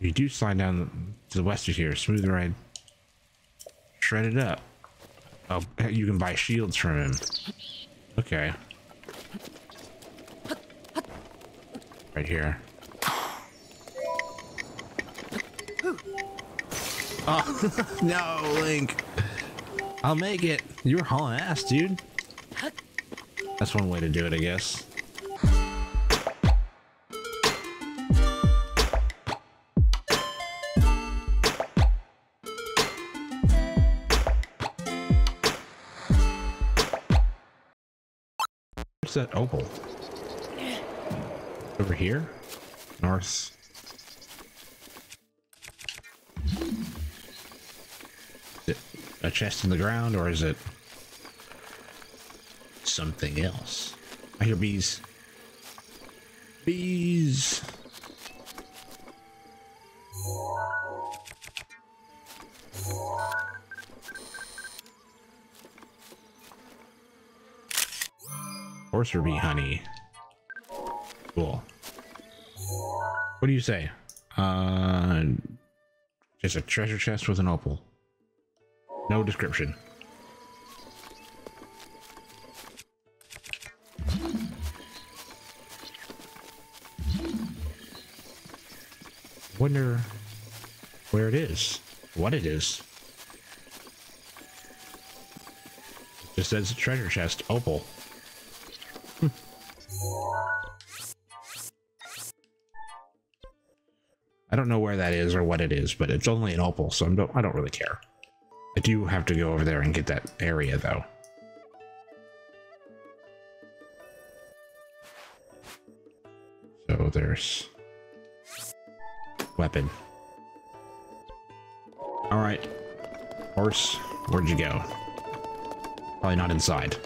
You do slide down to the west of here. Smooth ride. Shred it up. Oh, you can buy shields from him. Okay. Right here. Oh, no, Link. I'll make it. You were hauling ass, dude. That's one way to do it, I guess. That opal? Over here? North. Is it a chest in the ground or is it something else? I hear bees. Bees. Bee honey. Cool. What do you say? Uh, just a treasure chest with an opal. No description. Wonder where it is, what it is. Just says treasure chest, opal. That is or what it is, but it's only an opal, so I don't, I don't really care. I do have to go over there and get that area, though. So there's... Weapon. Alright. Horse, where'd you go? Probably not inside.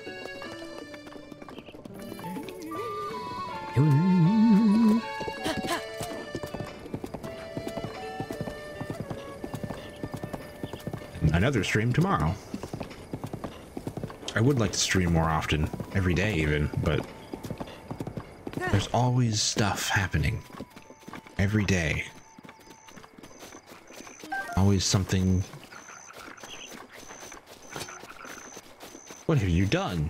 Another stream tomorrow. I would like to stream more often, every day even, but there's always stuff happening. Every day. Always something. What have you done?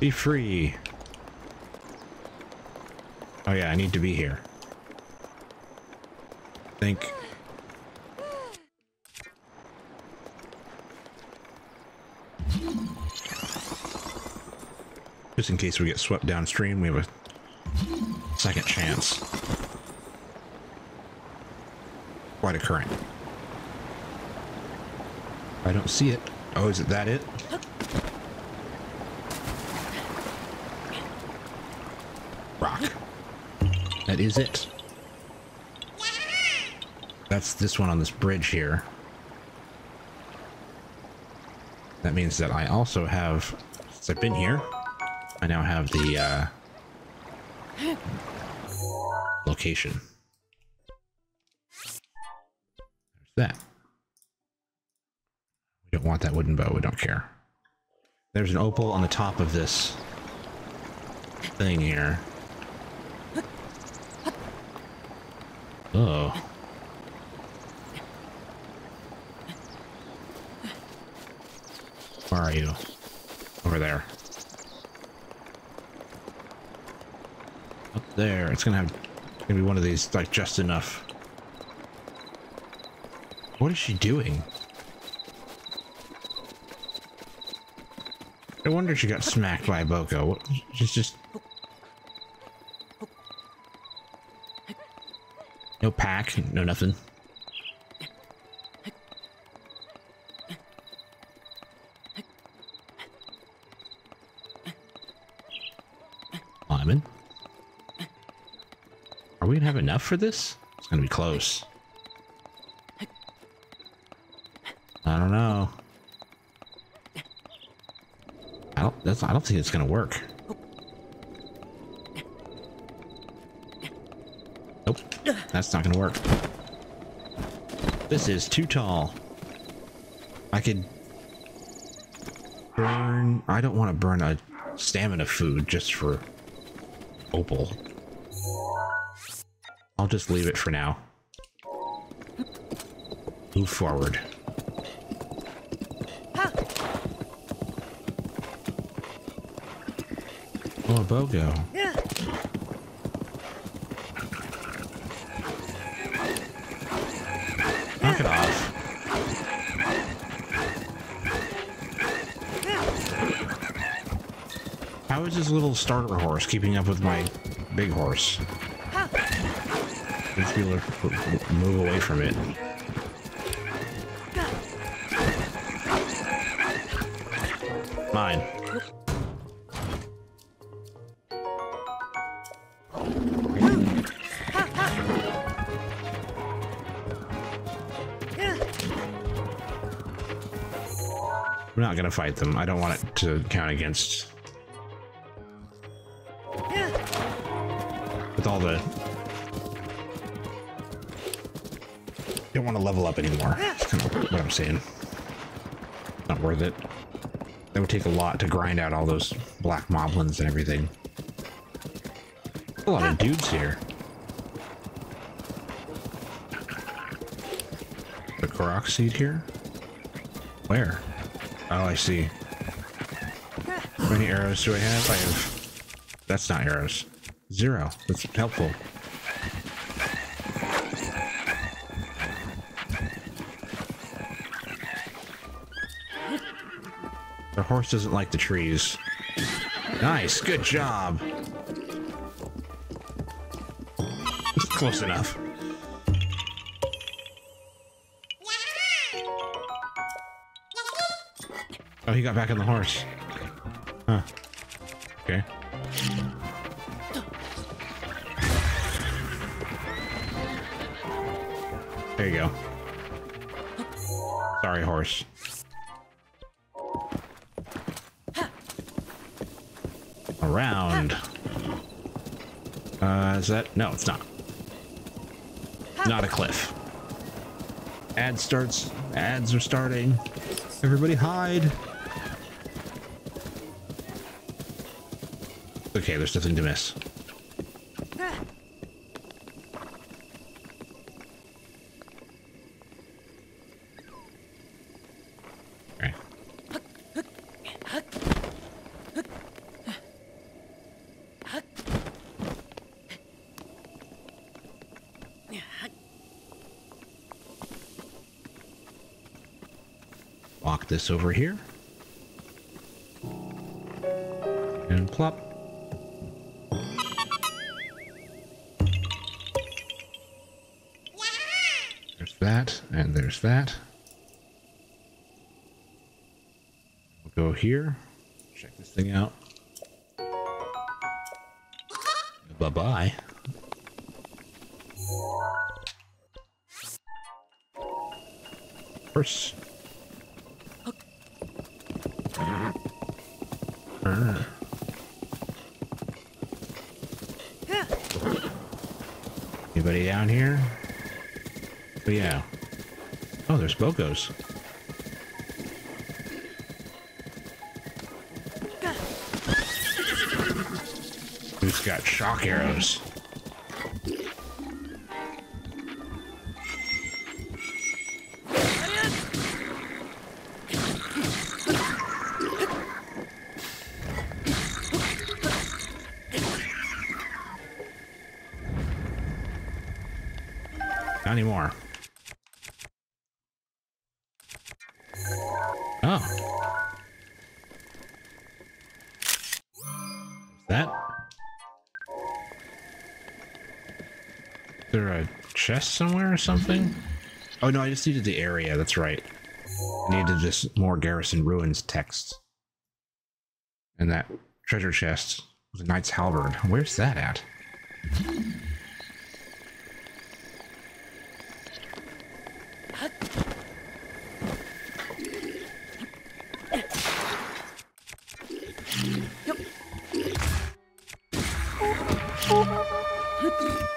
Be free. Oh yeah, I need to be here. Think. Just in case we get swept downstream, we have a second chance. Quite a current. I don't see it. Oh, is it that it? Rock. Is it. That's this one on this bridge here. That means that I also have, since I've been here, I now have the uh, location. There's that. We don't want that wooden bow, we don't care. There's an opal on the top of this thing here. Oh. Where are you? Over there. Up there. It's gonna have gonna be one of these like just enough. What is she doing? I wonder if she got smacked by a Boko. What, she's just no pack, no nothing. Lyman? Are we gonna have enough for this? It's gonna be close. I don't know. I don't that's I don't think it's gonna work. That's not gonna work. This is too tall. I could burn... I don't want to burn a stamina food just for opal. I'll just leave it for now. Move forward. Oh, a Boko. Knock it off. How is this little starter horse keeping up with my big horse? Move away from it. Mine. I'm not gonna fight them. I don't want it to count against. With all the... Don't want to level up anymore. Kind of what I'm saying. Not worth it. That would take a lot to grind out all those black moblins and everything. A lot of dudes here. The Korok seed here? Where? Oh, I see. How many arrows do I have? I have... That's not arrows. Zero. That's helpful. The horse doesn't like the trees. Nice. Good job. Close enough. Oh, he got back on the horse. Huh. That? No, it's not. Not a cliff. Ad starts. Ads are starting. Everybody hide. Okay, there's nothing to miss. This over here. And plop. There's that, and there's that. We'll go here. Check this thing out. Bye-bye. First. Anybody down here? But yeah. Oh, there's Bokos. Who's got shock arrows? Chest somewhere or something? Oh no, I just needed the area, that's right. I needed this more Garrison Ruins text. And that treasure chest was a Knight's Halberd. Where's that at?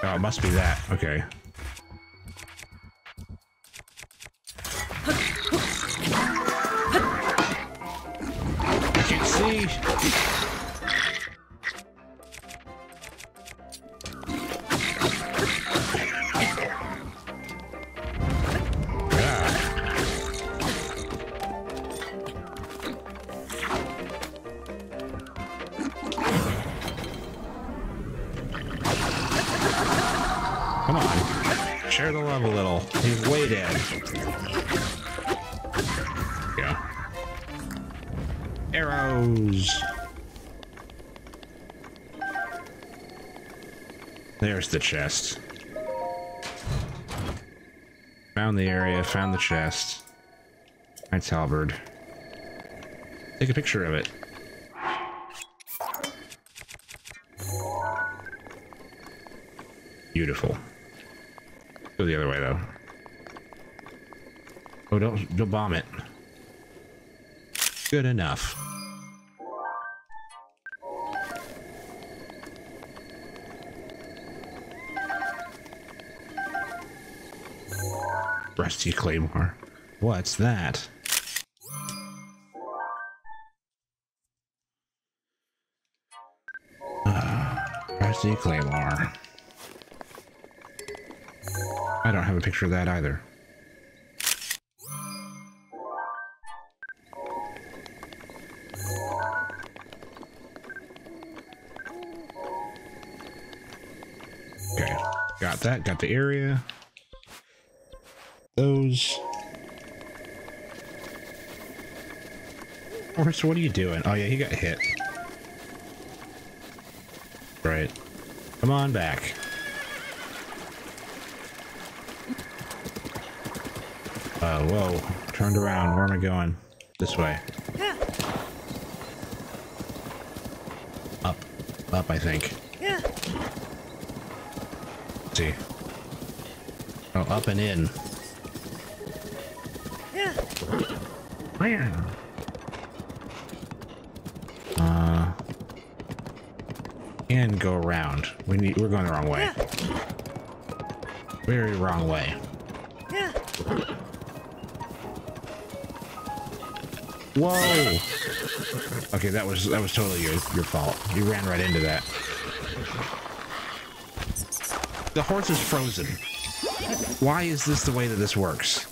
Oh, it must be that. Okay. There's the chest. Found the area, found the chest. My halberd. Take a picture of it. Beautiful. Go the other way though. Oh, don't, don't bomb it. Good enough. Rusty Claymore. What's that? Uh, Rusty Claymore. I don't have a picture of that either. That, got the area those. Horse, what are you doing? Oh yeah, he got hit. Right. Come on back. Uh, whoa. Turned around. Where am I going? This way. Up. Up, I think. See. Oh, up and in. Where? Uh, and go around. We need. We're going the wrong way. Very wrong way. Whoa! Okay, that was that was totally your your fault. You ran right into that. The horse is frozen. Why is this the way that this works?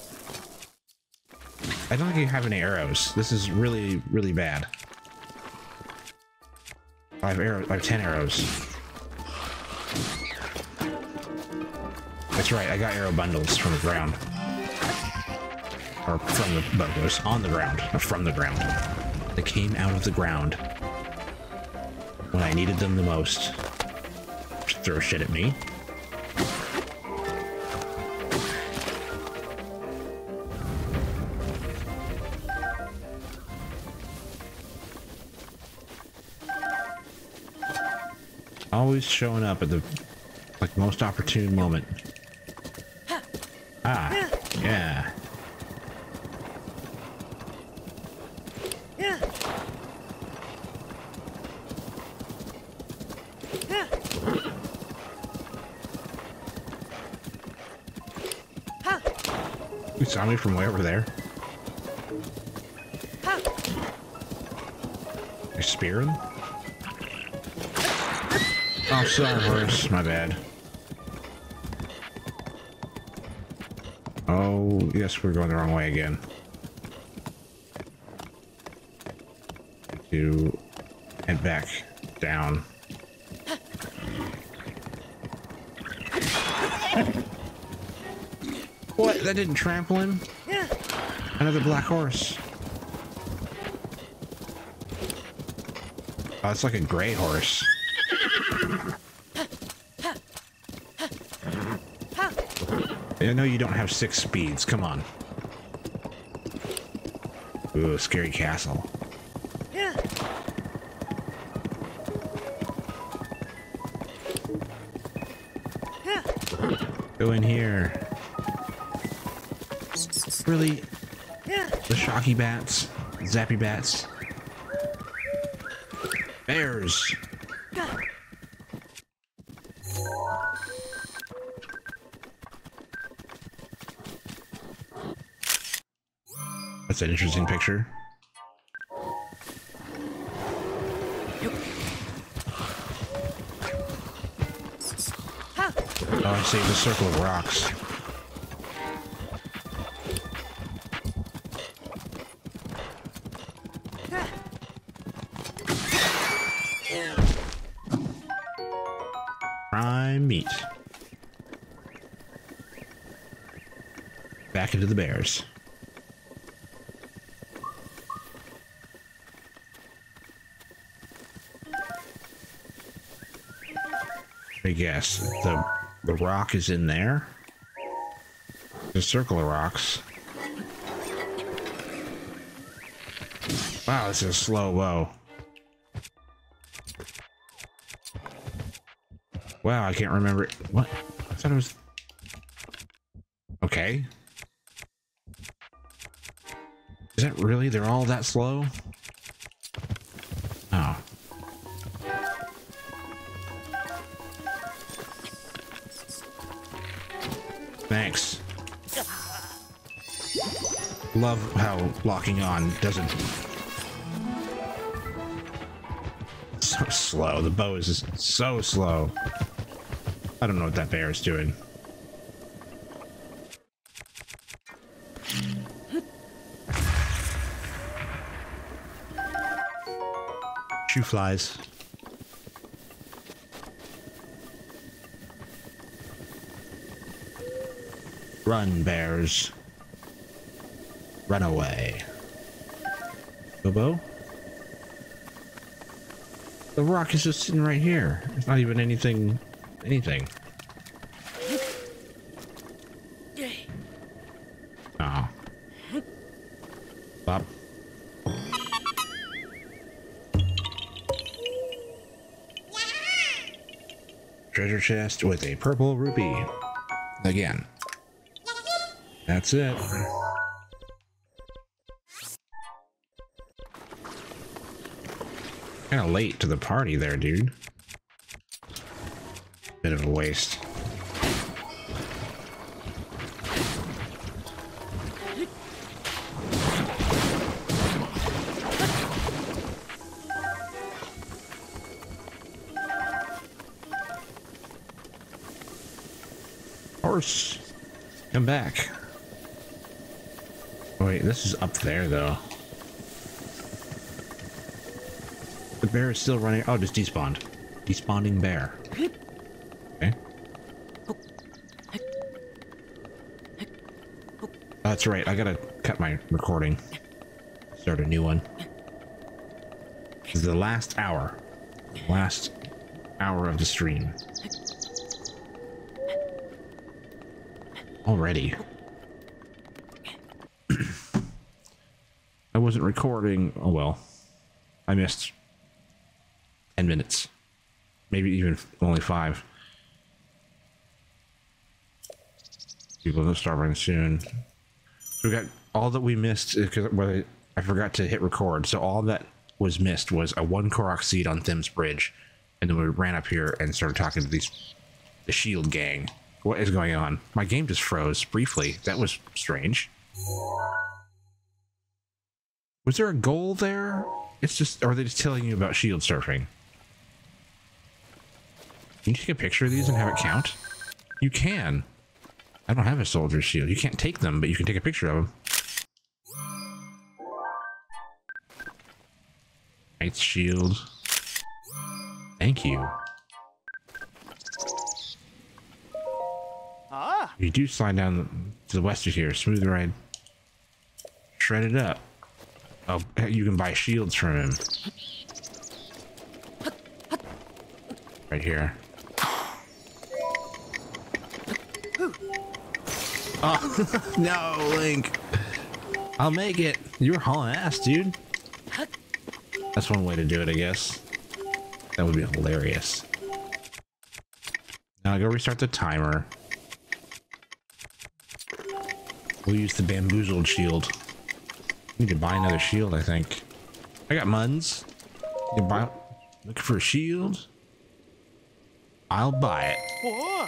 I don't think you have any arrows. This is really, really bad. I have arrows. I have ten arrows. That's right. I got arrow bundles from the ground, or from the bundles on the ground, not from the ground. They came out of the ground when I needed them the most. Just throw shit at me. Always showing up at the like most opportune moment. Ah, yeah. You saw me from way over there. You spear him? Oh, sorry, My bad. Oh, yes, we're going the wrong way again. To head back down. what? That didn't trample him? Another black horse. Oh, it's like a gray horse. I know you don't have six speeds. Come on. Ooh, scary castle. Go in here. Really? The shocky bats, zappy bats, bears. That's an interesting picture. Oh, I see the circle of rocks. Prime meat. Back into the bears. Guess the the rock is in there. The circle of rocks. Wow, this is a slow bow. Wow, I can't remember it. What? I thought it was. Okay. Is that really? They're all that slow? Love how locking on doesn't... So slow. The bow is just so slow. I don't know what that bear is doing. Shoe flies. Run, bears. Run away. Bobo? The rock is just sitting right here. It's not even anything... anything. Ah. Bob. Treasure chest with a purple rupee. Again. That's it. Late to the party there, dude. Bit of a waste. Horse, come back. Wait, this is up there, though. The bear is still running. Oh, just despawned. Despawning bear. Okay. That's right. I gotta cut my recording. Start a new one. This is the last hour. Last hour of the stream. Already. I wasn't recording. Oh well. I missed 10 minutes. Maybe even only five. People are starving soon. So we got all that we missed because I forgot to hit record. So all that was missed was a one Korok seed on Thim's Bridge. And then we ran up here and started talking to these the shield gang. What is going on? My game just froze briefly. That was strange. Was there a goal there? It's just, are they just telling you about shield surfing? Can you take a picture of these and have it count? You can. I don't have a soldier shield. You can't take them, but you can take a picture of them. Knight's shield. Thank you. Ah. You do slide down to the west of here. Smooth ride. Shred it up. Oh, you can buy shields from him. Right here. Oh, no, Link. I'll make it. You were hauling ass, dude. That's one way to do it, I guess. That would be hilarious. Now I go restart the timer. We'll use the bamboozled shield. Need to buy another shield, I think. I got muns. You buy looking for a shield? I'll buy it. Whoa.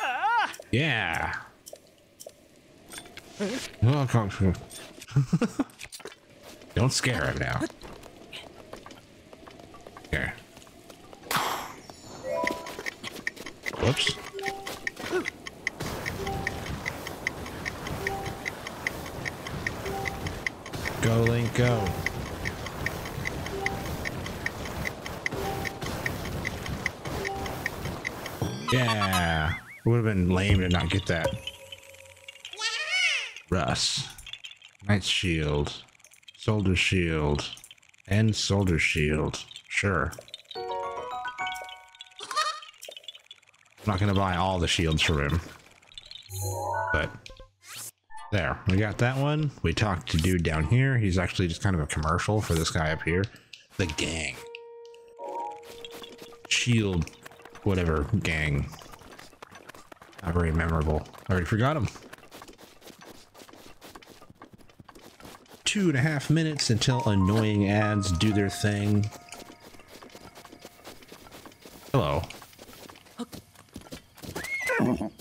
Ah. Yeah. Don't scare him now. Okay. Whoops. Go, Link, go. Yeah. It would have been lame to not get that. Russ. Knight Shield. Soldier Shield. And Soldier Shield. Sure. I'm not to buy all the shields from him. But there, we got that one. We talked to dude down here. He's actually just kind of a commercial for this guy up here. The gang. Shield, whatever gang. Not very memorable. I already forgot him. Two and a half minutes until annoying ads do their thing. Hello.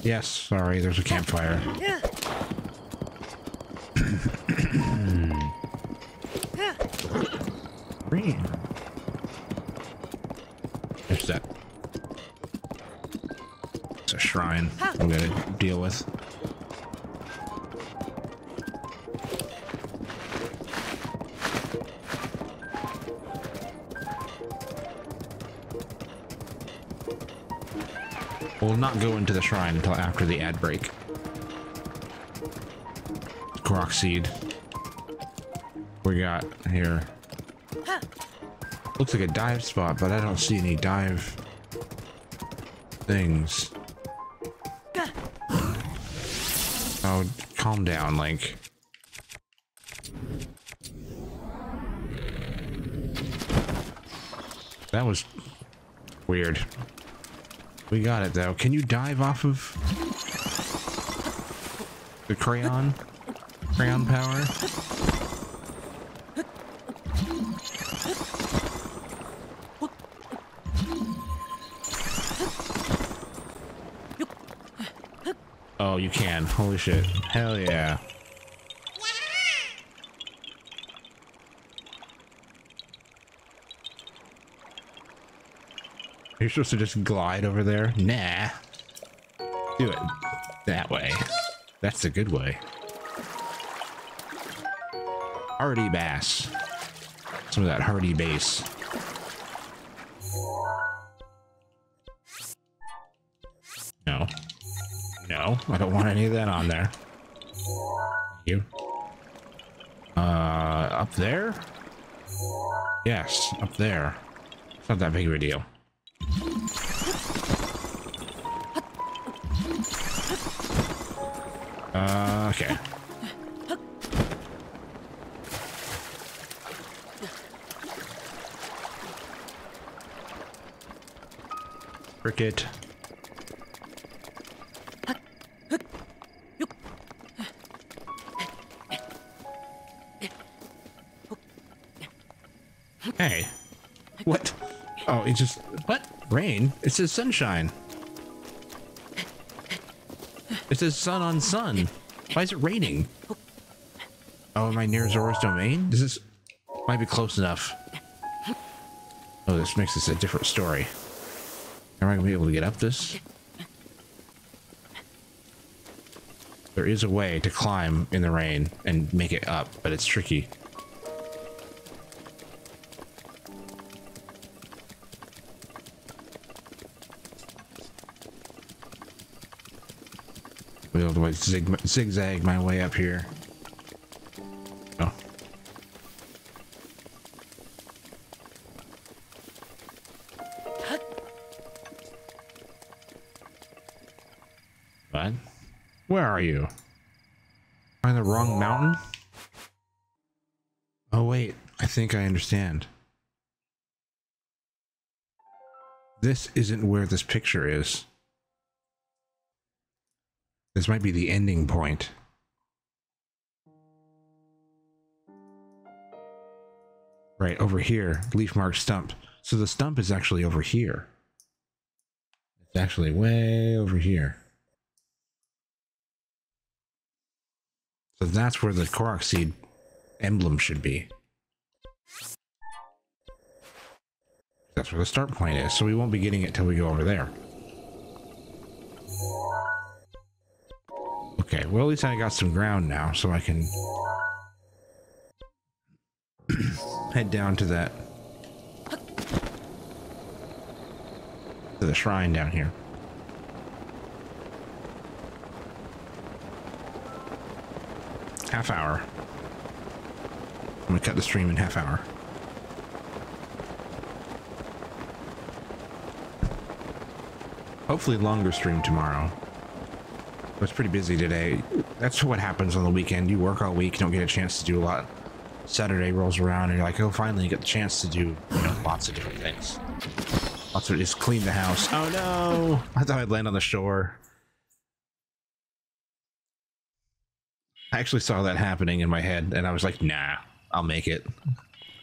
Yes, sorry, there's a campfire. There's that. It's a shrine I'm gonna deal with. We'll not go into the shrine until after the ad break. Korok seed. We got here. Looks like a dive spot, but I don't see any dive things. Oh, calm down, Link. That was weird. We got it though. Can you dive off of the crayon? Crayon power? Oh, you can. Holy shit. Hell yeah. You're supposed to just glide over there? Nah. Do it that way. That's the good way. Hearty bass. Some of that hearty bass. No. No, I don't want any of that on there. Thank you. Uh, up there? Yes, up there. It's not that big of a deal. Uh, okay. Cricket. Hey. What? Oh, it just... What? Rain? It says sunshine. It says sun on sun. Why is it raining? Oh, am I near Zora's domain? This is... Might be close enough. Oh, this makes this a different story. Am I to be able to get up this? There is a way to climb in the rain and make it up, but it's tricky. Zig zigzag my way up here. Oh. What? Where are you? In the wrong mountain? Oh wait, I think I understand. This isn't where this picture is. This might be the ending point. Right, over here, leaf mark stump. So the stump is actually over here. It's actually way over here. So that's where the Korok seed emblem should be. That's where the start point is, so we won't be getting it till we go over there. Okay, well at least I got some ground now, so I can head down to that to the shrine down here. Half hour. I'm gonna cut the stream in half hour. Hopefully longer stream tomorrow. Was pretty busy today. That's what happens on the weekend. You work all week, don't get a chance to do a lot. Saturday rolls around and you're like, oh, finally you get the chance to do you know, lots of different things. Lots of just clean the house. Oh no! I thought I'd land on the shore. I actually saw that happening in my head and I was like, nah, I'll make it.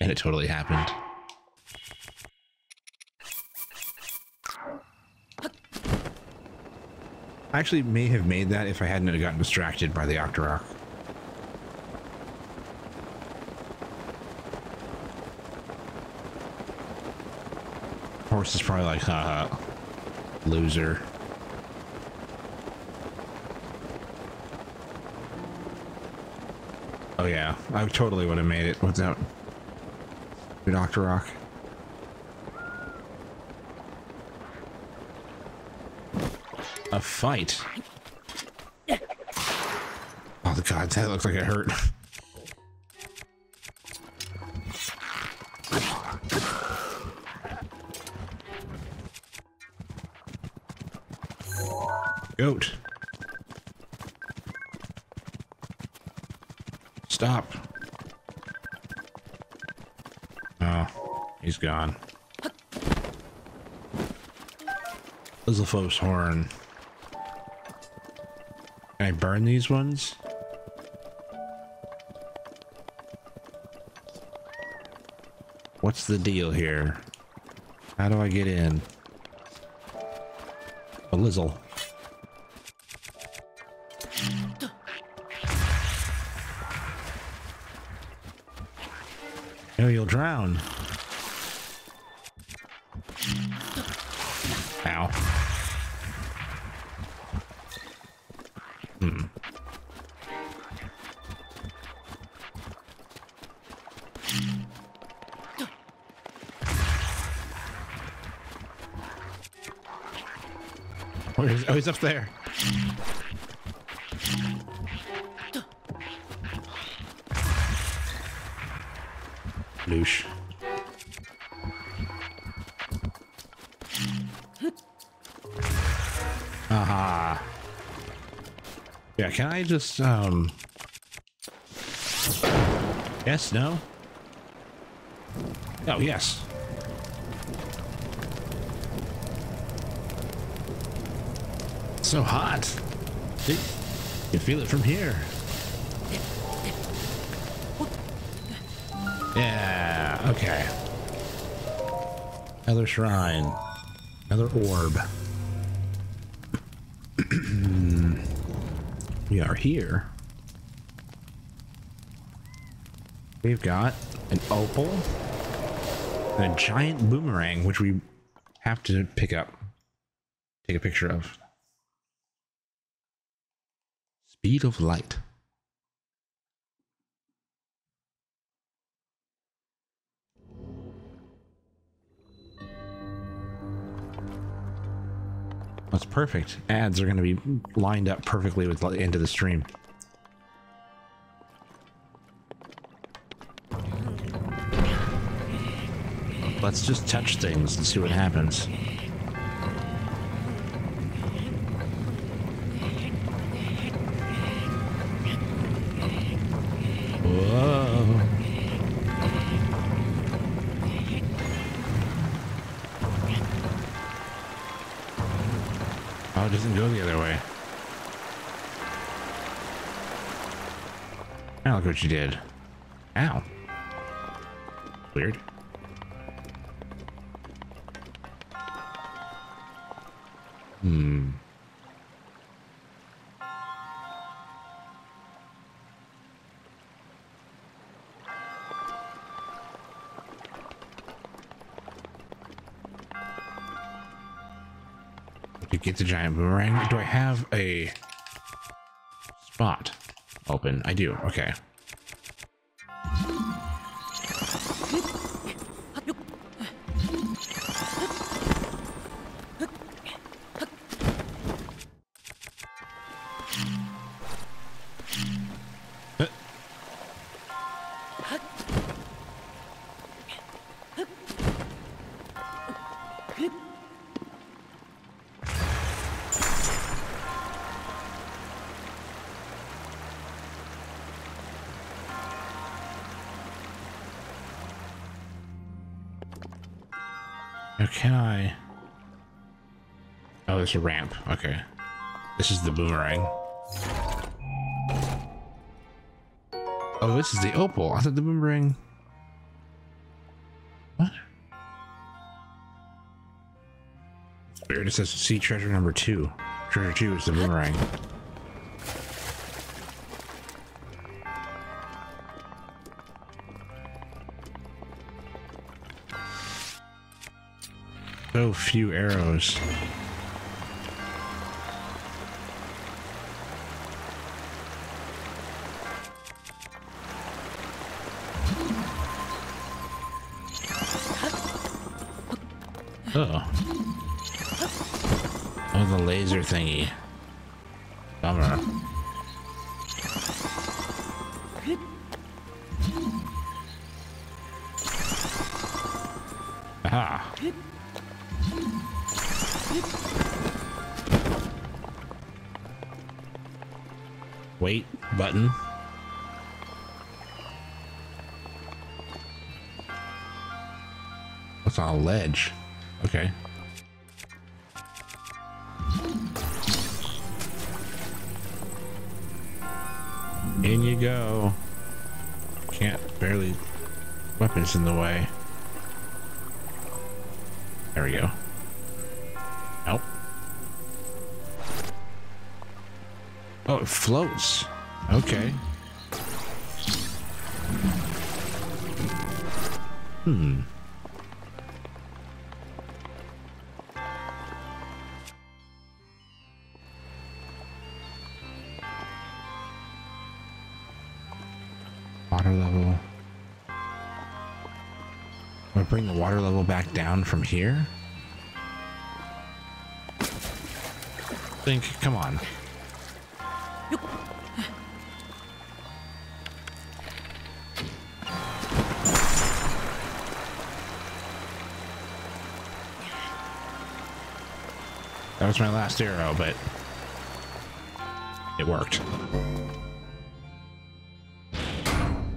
And it totally happened. I actually may have made that if I hadn't gotten distracted by the Octorok. Horse is probably like, haha, loser. Oh yeah, I totally would have made it without the Octorok. A fight? Oh, the god, that looks like it hurt. Goat. Stop. Oh, he's gone. Lizalfos horn. Can I burn these ones? What's the deal here? How do I get in? A Lizzle. Oh, you'll drown. There. Loosh. Aha. Yeah, can I just, um... Yes, no? Oh, yes. So hot. You feel it from here. Yeah, okay. Another shrine. Another orb. we are here. We've got an opal and a giant boomerang, which we have to pick up, take a picture of. Speed of light. That's perfect. Ads are going to be lined up perfectly with the end of the stream. Let's just touch things and see what happens. she did. Ow. Weird. Hmm. To get the giant boomerang, do I have a spot open? I do. Okay. Can I? Oh, there's a ramp. Okay. This is the boomerang. Oh, this is the opal. I thought the boomerang... What? Weird. It says see treasure number two. Treasure two is the boomerang. So few arrows. Oh. Oh, the laser thingy. Bummer. Aha. Wait button. What's on a ledge? Okay. In you go. Can't barely weapons in the way. There we go. Floats. Okay. Hmm. Water level. I'm bring the water level back down from here. Think, come on. Was my last arrow, but it worked.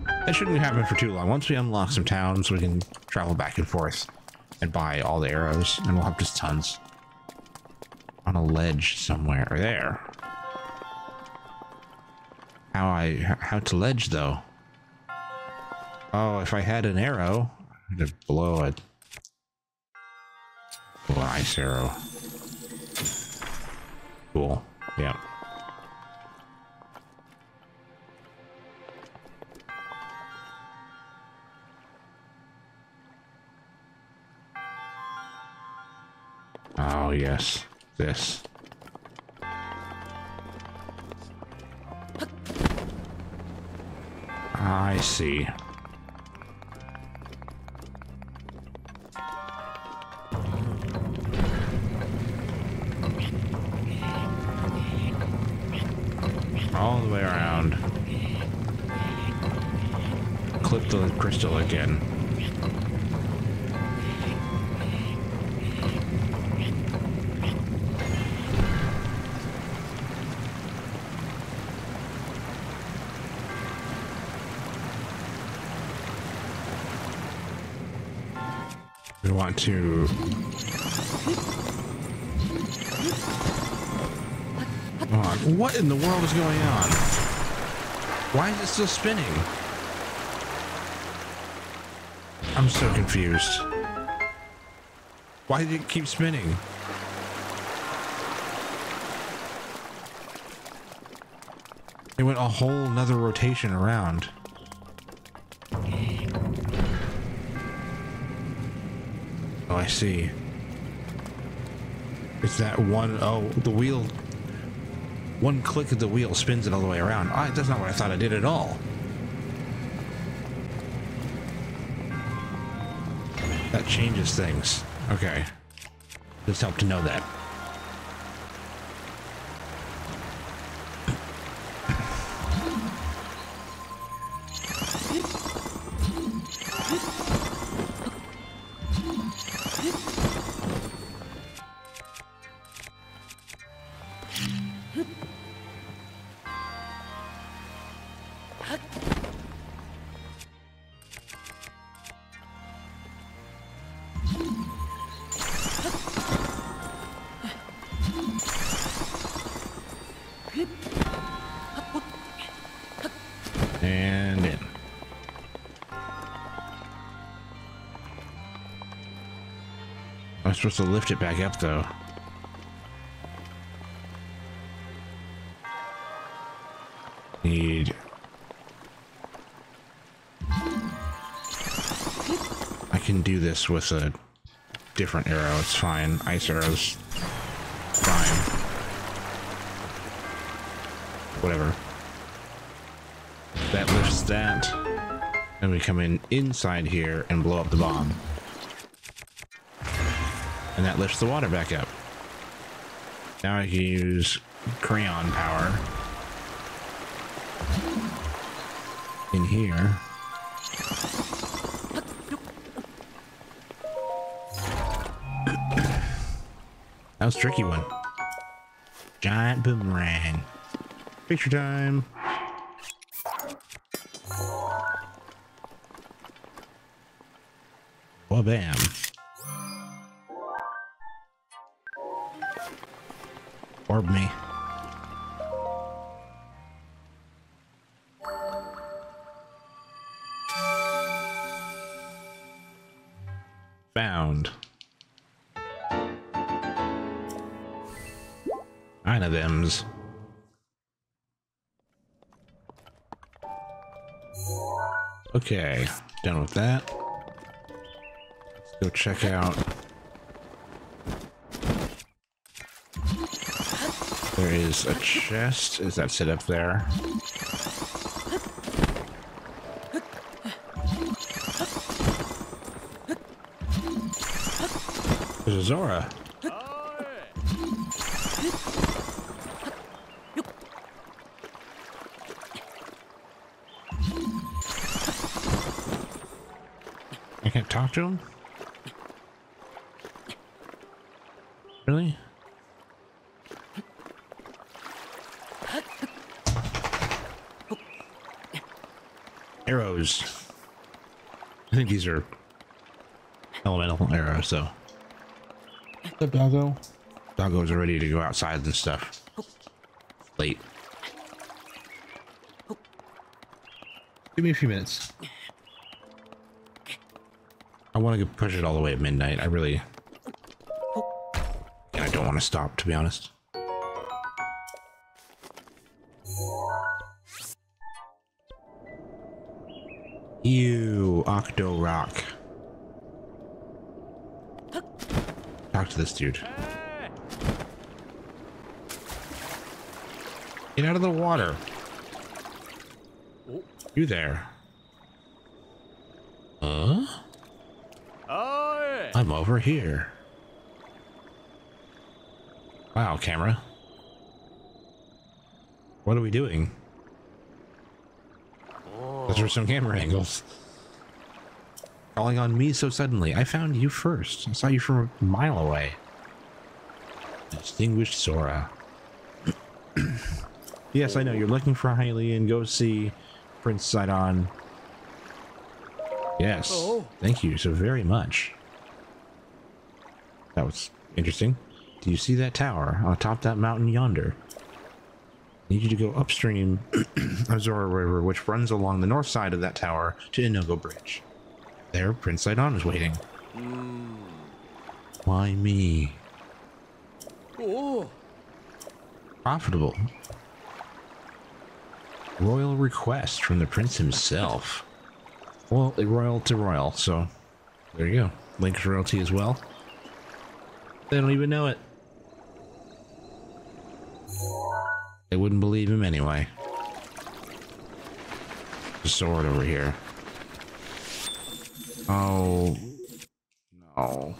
That shouldn't happen for too long. Once we unlock some towns, we can travel back and forth and buy all the arrows, and we'll have just tons. On a ledge somewhere. There. How I... How to ledge, though? Oh, if I had an arrow, I'd blow it. Blow an ice arrow. Cool. Yeah. Oh, yes. This. I see. The crystal again. We want to. What in the world is going on? Why is it still spinning? I'm so confused. Why did it keep spinning? It went a whole nother rotation around. Oh, I see. It's that one, oh, the wheel, one click of the wheel spins it all the way around. That's not what I thought I did at all. That changes things. Okay. Just help to know that. Supposed to lift it back up though. Need. I can do this with a different arrow. It's fine. Ice arrows. Fine. Whatever. That lifts that. And we come in inside here and blow up the bomb. And that lifts the water back up. Now I can use crayon power in here. That was tricky one. Giant boomerang. Picture time. Well, bam. Orb me. Found. Nine of them's. Okay, done with that. Let's go check out. There is a chest. Is that set up there? There's a Zora. I can't talk to him? Really? Arrows. I think these are elemental arrows, so. Up, doggo? Doggo's are ready to go outside and stuff. Late. Give me a few minutes. I want to push it all the way at midnight. I really... I don't want to stop, to be honest. Octorok. Talk to this dude. Get out of the water. You there. Huh? I'm over here. Wow, camera. What are we doing? Those are some camera angles. Calling on me so suddenly. I found you first. I saw you from a mile away. Distinguished Zora. yes, I know. You're looking for Hylian. Go see Prince Sidon. Yes. Oh. Thank you so very much. That was interesting. Do you see that tower on top that mountain yonder? I need you to go upstream of Zora River, which runs along the north side of that tower to Inogo Bridge. There, Prince Sidon is waiting. Why me? Profitable. Royal request from the prince himself. Well, royal to royal, so there you go. Link's royalty as well. They don't even know it. They wouldn't believe him anyway. The sword over here. Oh, no.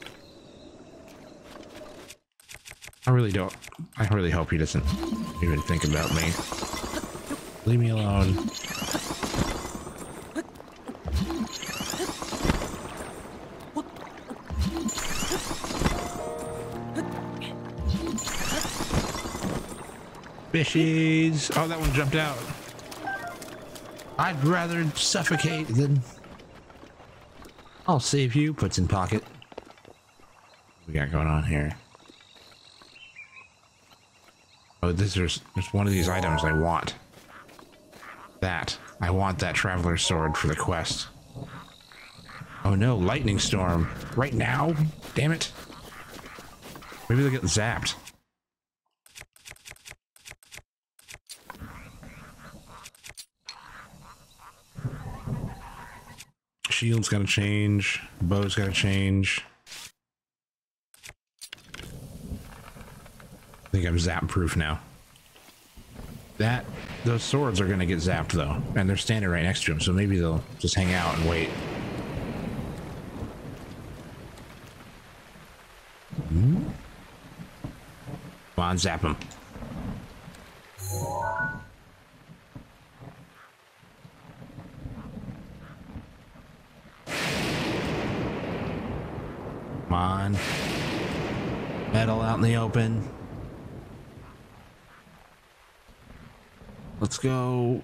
I really don't. I really hope he doesn't even think about me. Leave me alone. Fishies! Oh, that one jumped out. I'd rather suffocate than... I'll save you, puts in pocket. We got going on here? Oh, this is there's one of these items I want. That. I want that traveler sword for the quest. Oh no, lightning storm. Right now? Damn it. Maybe they'll get zapped. Shield's gotta change. Bow's gotta change. I think I'm zap proof now. That those swords are gonna get zapped though, and they're standing right next to him, so maybe they'll just hang out and wait. Hmm? Come on, zap him. Come on. Metal out in the open. Let's go.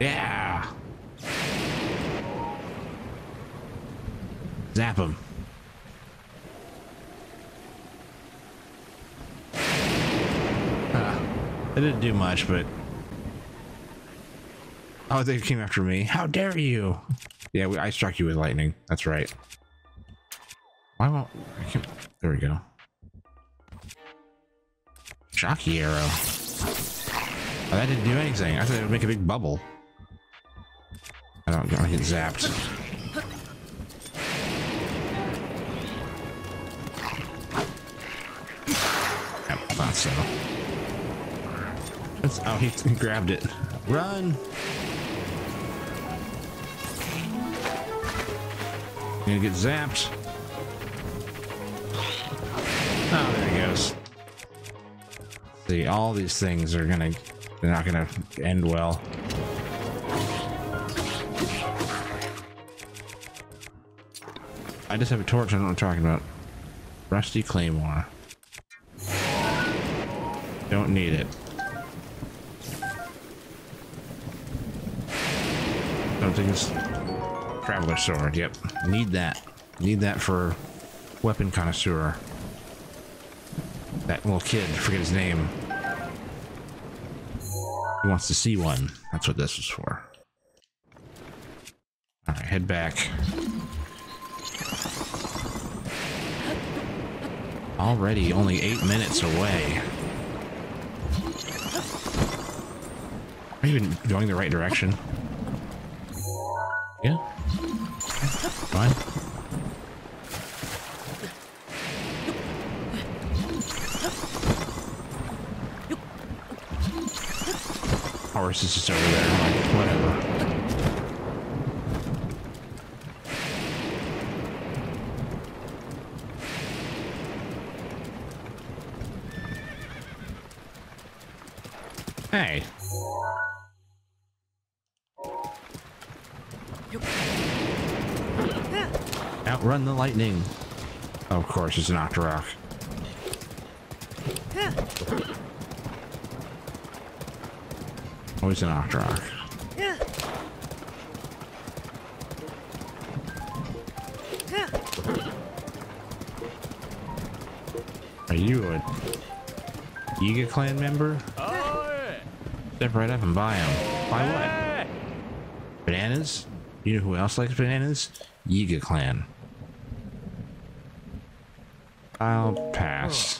Yeah. Zap him. Huh. It didn't do much, but... Oh, they came after me. How dare you? Yeah, I struck you with lightning. That's right. Why won't... I can't, there we go. Shocky arrow. Oh, that didn't do anything. I thought it would make a big bubble. I don't, I don't get zapped. Thought so. That's, oh, he grabbed it. Run! Gonna get zapped. Oh, there he goes. See, all these things are gonna, they're not gonna end well. I just have a torch, I don't know what I'm talking about. Rusty Claymore. Don't need it. Don't think it's Traveler Sword, yep. Need that. Need that for Weapon Connoisseur. That little kid, forget his name. He wants to see one. That's what this was for. Alright, head back. Already only eight minutes away. Are you even going the right direction? Horse is just over there. Like, whatever. Hey. Outrun the lightning. Of course, it's an Octorok. Always an Octorok. Are you a Yiga clan member? Step right up and buy them. Buy what? Bananas? You know who else likes bananas? Yiga clan. I'll pass.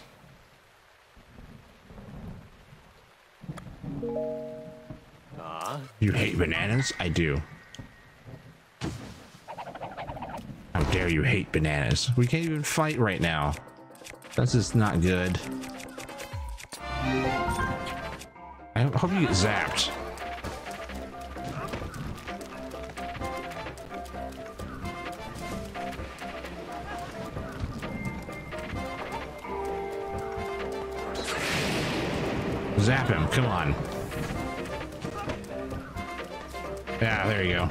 Bananas? I do. How dare you hate bananas? We can't even fight right now. This is not good. I hope you get zapped. Zap him, come on. Yeah, there you go.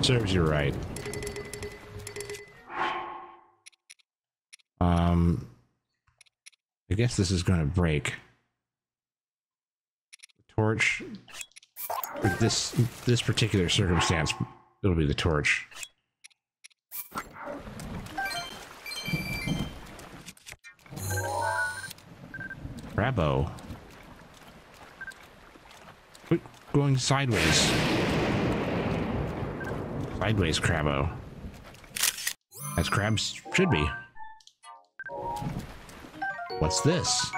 Serves you right. Um, I guess this is going to break. torch. For this this particular circumstance, it'll be the torch. Crabbo. Quit going sideways. Sideways Crabbo. As crabs should be. What's this?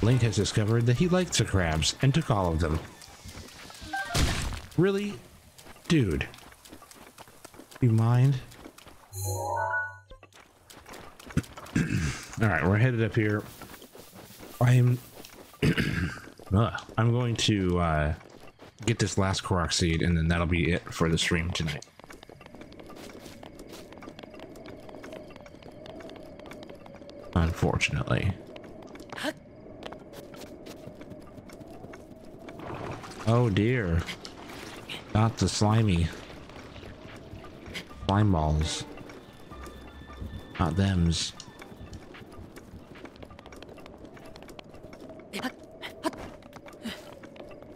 Link has discovered that he likes the crabs and took all of them. Really? Dude. You mind? Alright, we're headed up here. I'm I'm going to uh, get this last Korok seed and then that'll be it for the stream tonight. Unfortunately. Oh dear. Not the slimy. Slime balls. Not thems.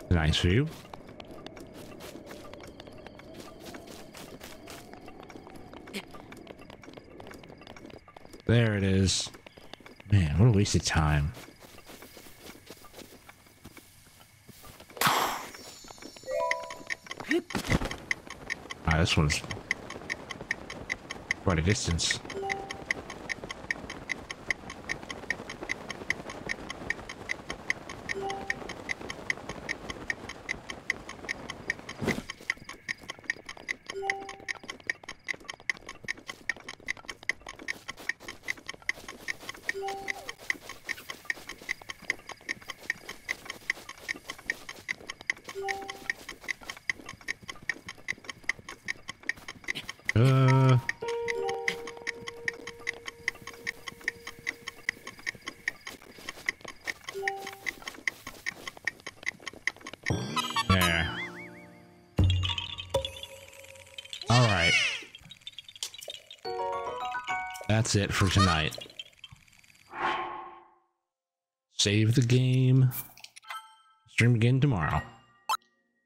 Nice view. There it is. Man, what a waste of time. Ah, this one's quite a distance. That's it for tonight. Save the game. Stream again tomorrow.